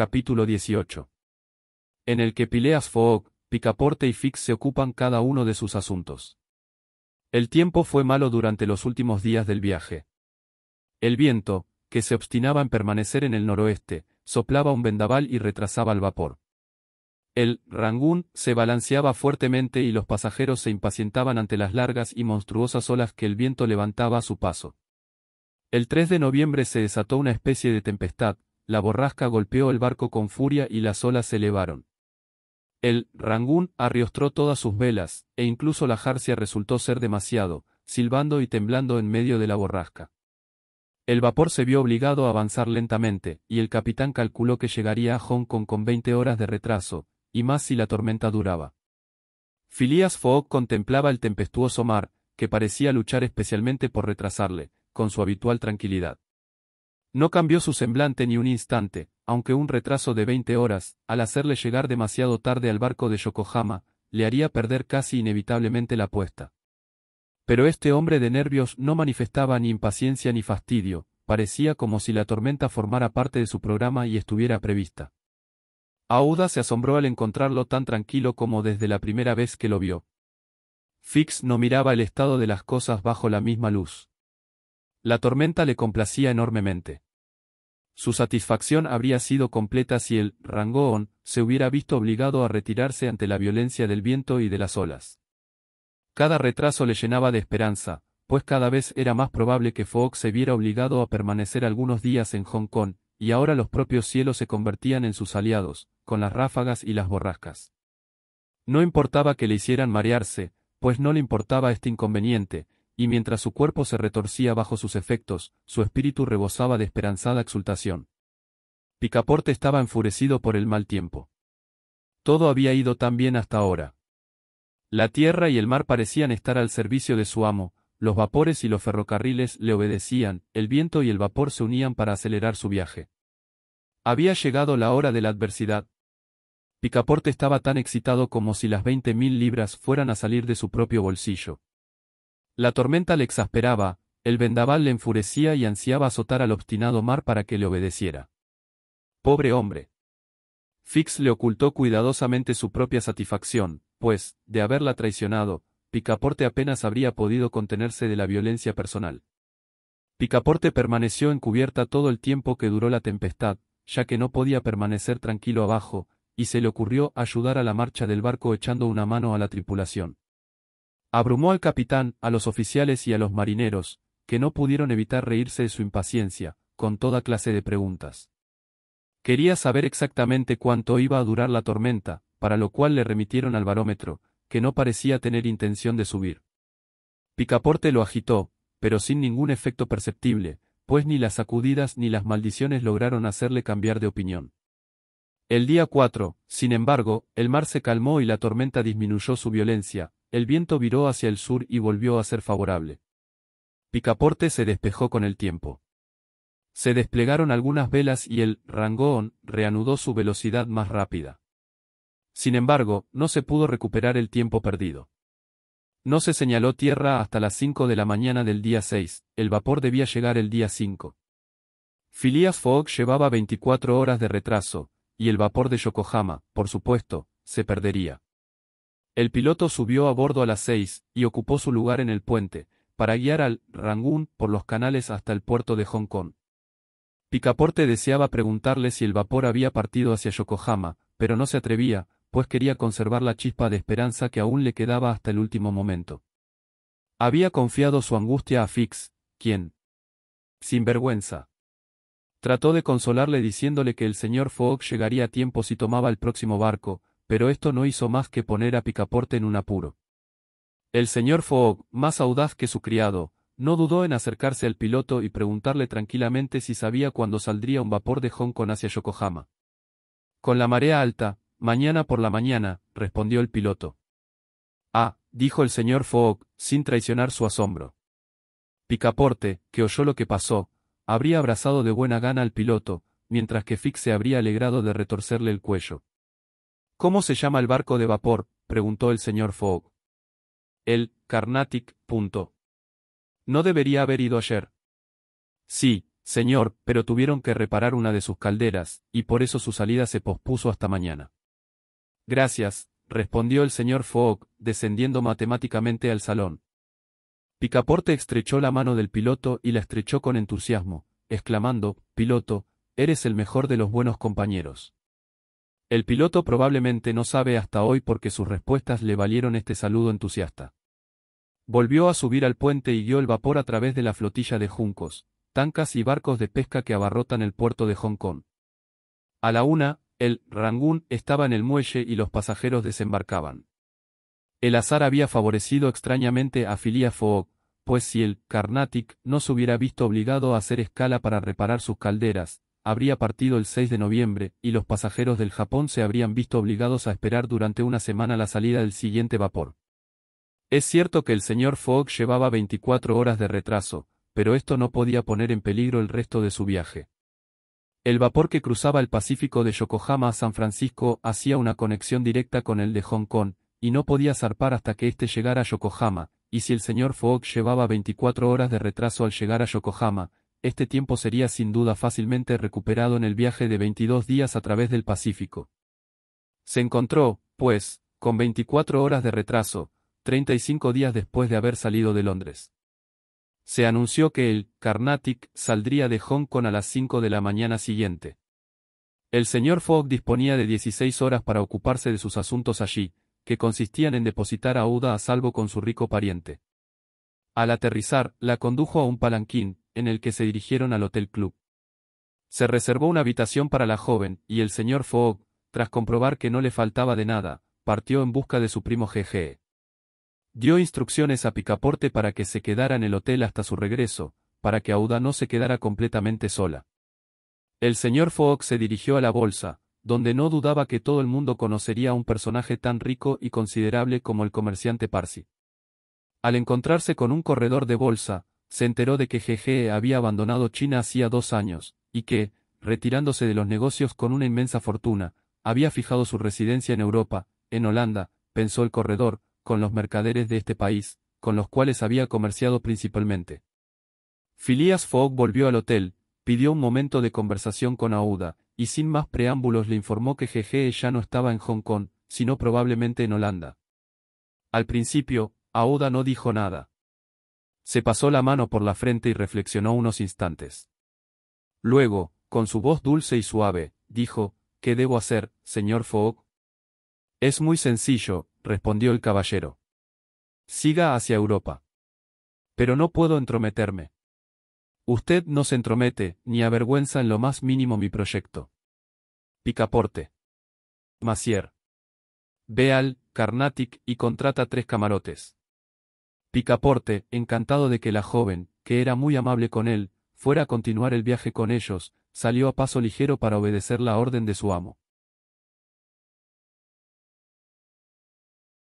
capítulo 18. En el que Pileas Fogg, Picaporte y Fix se ocupan cada uno de sus asuntos. El tiempo fue malo durante los últimos días del viaje. El viento, que se obstinaba en permanecer en el noroeste, soplaba un vendaval y retrasaba el vapor. El Rangún se balanceaba fuertemente y los pasajeros se impacientaban ante las largas y monstruosas olas que el viento levantaba a su paso. El 3 de noviembre se desató una especie de tempestad, la borrasca golpeó el barco con furia y las olas se elevaron. El Rangún arriostró todas sus velas, e incluso la jarcia resultó ser demasiado, silbando y temblando en medio de la borrasca. El vapor se vio obligado a avanzar lentamente, y el capitán calculó que llegaría a Hong Kong con 20 horas de retraso, y más si la tormenta duraba. Phileas Fogg contemplaba el tempestuoso mar, que parecía luchar especialmente por retrasarle, con su habitual tranquilidad. No cambió su semblante ni un instante, aunque un retraso de veinte horas, al hacerle llegar demasiado tarde al barco de Yokohama, le haría perder casi inevitablemente la apuesta. Pero este hombre de nervios no manifestaba ni impaciencia ni fastidio, parecía como si la tormenta formara parte de su programa y estuviera prevista. Aouda se asombró al encontrarlo tan tranquilo como desde la primera vez que lo vio. Fix no miraba el estado de las cosas bajo la misma luz. La tormenta le complacía enormemente. Su satisfacción habría sido completa si el Rangoon se hubiera visto obligado a retirarse ante la violencia del viento y de las olas. Cada retraso le llenaba de esperanza, pues cada vez era más probable que Fogg se viera obligado a permanecer algunos días en Hong Kong, y ahora los propios cielos se convertían en sus aliados, con las ráfagas y las borrascas. No importaba que le hicieran marearse, pues no le importaba este inconveniente, y mientras su cuerpo se retorcía bajo sus efectos, su espíritu rebosaba de esperanzada exultación. Picaporte estaba enfurecido por el mal tiempo. Todo había ido tan bien hasta ahora. La tierra y el mar parecían estar al servicio de su amo, los vapores y los ferrocarriles le obedecían, el viento y el vapor se unían para acelerar su viaje. Había llegado la hora de la adversidad. Picaporte estaba tan excitado como si las veinte mil libras fueran a salir de su propio bolsillo. La tormenta le exasperaba, el vendaval le enfurecía y ansiaba azotar al obstinado mar para que le obedeciera. Pobre hombre. Fix le ocultó cuidadosamente su propia satisfacción, pues, de haberla traicionado, Picaporte apenas habría podido contenerse de la violencia personal. Picaporte permaneció encubierta todo el tiempo que duró la tempestad, ya que no podía permanecer tranquilo abajo, y se le ocurrió ayudar a la marcha del barco echando una mano a la tripulación. Abrumó al capitán, a los oficiales y a los marineros, que no pudieron evitar reírse de su impaciencia, con toda clase de preguntas. Quería saber exactamente cuánto iba a durar la tormenta, para lo cual le remitieron al barómetro, que no parecía tener intención de subir. Picaporte lo agitó, pero sin ningún efecto perceptible, pues ni las sacudidas ni las maldiciones lograron hacerle cambiar de opinión. El día 4, sin embargo, el mar se calmó y la tormenta disminuyó su violencia, el viento viró hacia el sur y volvió a ser favorable. Picaporte se despejó con el tiempo. Se desplegaron algunas velas y el Rangoon reanudó su velocidad más rápida. Sin embargo, no se pudo recuperar el tiempo perdido. No se señaló tierra hasta las 5 de la mañana del día 6, el vapor debía llegar el día 5. Phileas Fogg llevaba 24 horas de retraso, y el vapor de Yokohama, por supuesto, se perdería. El piloto subió a bordo a las seis, y ocupó su lugar en el puente, para guiar al Rangoon por los canales hasta el puerto de Hong Kong. Picaporte deseaba preguntarle si el vapor había partido hacia Yokohama, pero no se atrevía, pues quería conservar la chispa de esperanza que aún le quedaba hasta el último momento. Había confiado su angustia a Fix, quien, sin vergüenza, trató de consolarle diciéndole que el señor Fogg llegaría a tiempo si tomaba el próximo barco, pero esto no hizo más que poner a Picaporte en un apuro. El señor Fogg, más audaz que su criado, no dudó en acercarse al piloto y preguntarle tranquilamente si sabía cuándo saldría un vapor de Hong Kong hacia Yokohama. Con la marea alta, mañana por la mañana, respondió el piloto. Ah, dijo el señor Fogg, sin traicionar su asombro. Picaporte, que oyó lo que pasó, habría abrazado de buena gana al piloto, mientras que Fix se habría alegrado de retorcerle el cuello. ¿Cómo se llama el barco de vapor? preguntó el señor Fogg. El Carnatic. Punto. ¿No debería haber ido ayer? Sí, Señor, pero tuvieron que reparar una de sus calderas, y por eso su salida se pospuso hasta mañana. Gracias, respondió el señor Fogg, descendiendo matemáticamente al salón. Picaporte estrechó la mano del piloto y la estrechó con entusiasmo, exclamando, Piloto, eres el mejor de los buenos compañeros. El piloto probablemente no sabe hasta hoy porque sus respuestas le valieron este saludo entusiasta. Volvió a subir al puente y guió el vapor a través de la flotilla de juncos, tancas y barcos de pesca que abarrotan el puerto de Hong Kong. A la una, el Rangoon estaba en el muelle y los pasajeros desembarcaban. El azar había favorecido extrañamente a Phileas Fogg, pues si el Carnatic no se hubiera visto obligado a hacer escala para reparar sus calderas, habría partido el 6 de noviembre, y los pasajeros del Japón se habrían visto obligados a esperar durante una semana la salida del siguiente vapor. Es cierto que el señor Fogg llevaba 24 horas de retraso, pero esto no podía poner en peligro el resto de su viaje. El vapor que cruzaba el Pacífico de Yokohama a San Francisco hacía una conexión directa con el de Hong Kong, y no podía zarpar hasta que éste llegara a Yokohama, y si el señor Fogg llevaba 24 horas de retraso al llegar a Yokohama, este tiempo sería sin duda fácilmente recuperado en el viaje de 22 días a través del Pacífico. Se encontró, pues, con 24 horas de retraso, 35 días después de haber salido de Londres. Se anunció que el Carnatic saldría de Hong Kong a las 5 de la mañana siguiente. El señor Fogg disponía de 16 horas para ocuparse de sus asuntos allí, que consistían en depositar a Uda a salvo con su rico pariente. Al aterrizar, la condujo a un palanquín, en el que se dirigieron al Hotel Club. Se reservó una habitación para la joven, y el señor Fogg, tras comprobar que no le faltaba de nada, partió en busca de su primo GG. Dio instrucciones a Picaporte para que se quedara en el hotel hasta su regreso, para que Auda no se quedara completamente sola. El señor Fogg se dirigió a la bolsa, donde no dudaba que todo el mundo conocería a un personaje tan rico y considerable como el comerciante Parsi. Al encontrarse con un corredor de bolsa, se enteró de que GG había abandonado China hacía dos años, y que, retirándose de los negocios con una inmensa fortuna, había fijado su residencia en Europa, en Holanda, pensó el corredor, con los mercaderes de este país, con los cuales había comerciado principalmente. Phileas Fogg volvió al hotel, pidió un momento de conversación con Aouda, y sin más preámbulos le informó que GG ya no estaba en Hong Kong, sino probablemente en Holanda. Al principio, Aouda no dijo nada. Se pasó la mano por la frente y reflexionó unos instantes. Luego, con su voz dulce y suave, dijo, ¿Qué debo hacer, señor Fogg? Es muy sencillo, respondió el caballero. Siga hacia Europa. Pero no puedo entrometerme. Usted no se entromete, ni avergüenza en lo más mínimo mi proyecto. Picaporte. Macier. Ve al Carnatic y contrata tres camarotes. Picaporte, encantado de que la joven, que era muy amable con él, fuera a continuar el viaje con ellos, salió a paso ligero para obedecer la orden de su amo.